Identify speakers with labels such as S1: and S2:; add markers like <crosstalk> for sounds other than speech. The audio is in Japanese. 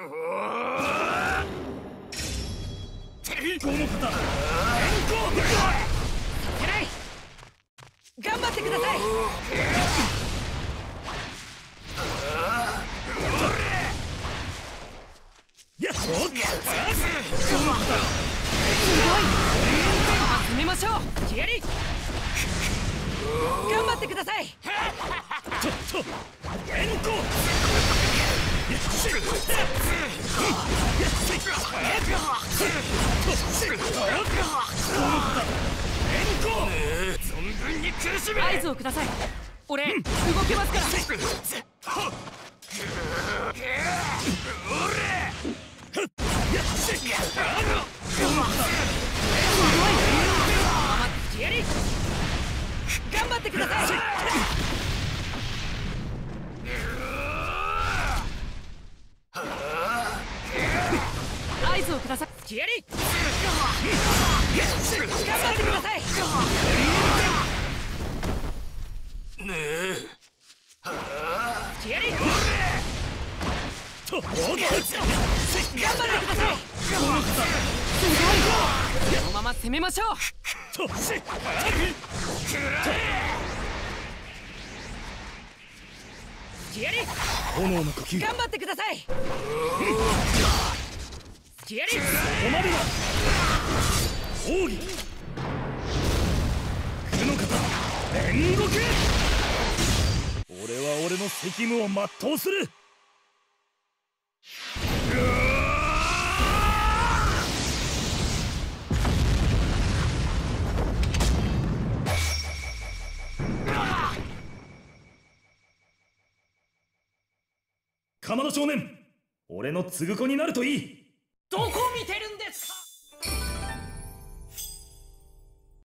S1: 頑張ってください
S2: やっほっ
S1: すごい始めましょうヒアリ頑張ってください
S2: とっと変更 <laughs>
S1: 頑張ってください。をくださいヒアリ頑張ってくださいヒアリ
S2: とっ
S1: 頑張ってくださいすごいこのまま攻めましょう
S2: とし
S1: ヒアリ
S2: 炎の呼吸。
S1: 頑張ってくださいヒアリ
S2: 止まるな奥義。九の方煉獄俺は俺の責務を全うする。鎌田少年俺の継ぐ子になるといい。
S1: どこ見てるんですか？